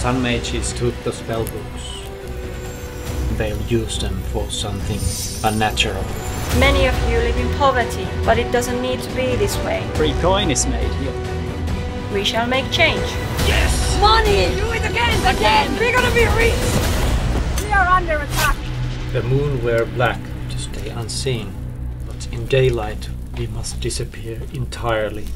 sun mages took the spell books. They'll use them for something unnatural. Many of you live in poverty, but it doesn't need to be this way. Free coin is made here. We shall make change. Yes, Money! Do it again! Again! We're gonna be rich! We are under attack! The moon wear black to stay unseen, but in daylight we must disappear entirely.